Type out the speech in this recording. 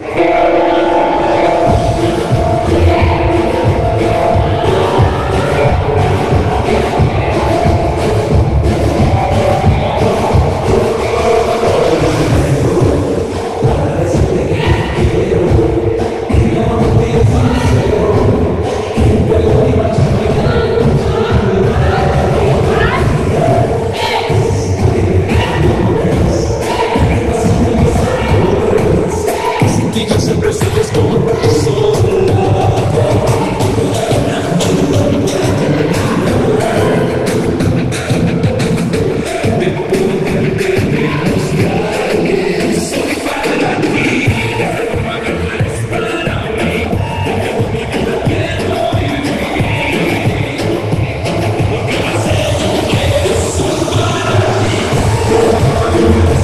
Yeah. Gracias.